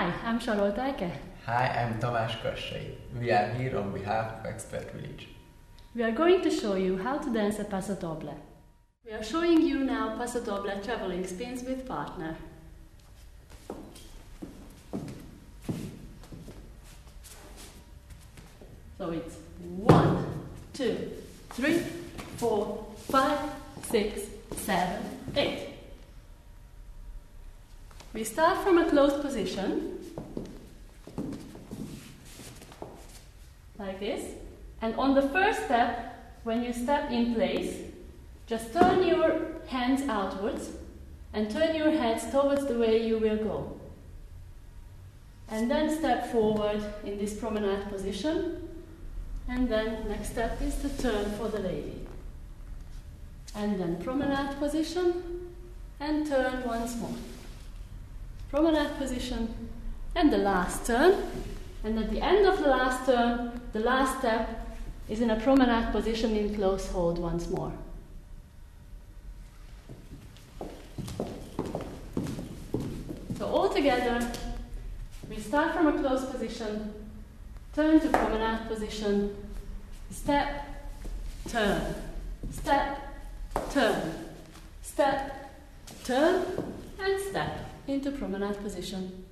Hi, I'm Charlotte Eike. Hi, I'm Tomasz Kassai. We are here on behalf of Expert Village. We are going to show you how to dance a paso doble. We are showing you now paso doble traveling spins with partner. So it's one, two, three, four, five, six, seven, eight. We start from a closed position, like this. And on the first step, when you step in place, just turn your hands outwards and turn your heads towards the way you will go. And then step forward in this promenade position. And then next step is the turn for the lady. And then promenade position and turn once more. Promenade position and the last turn. And at the end of the last turn, the last step is in a promenade position in close hold once more. So all together, we start from a close position, turn to promenade position, step, turn, step, turn, step, turn, and step into promenade position.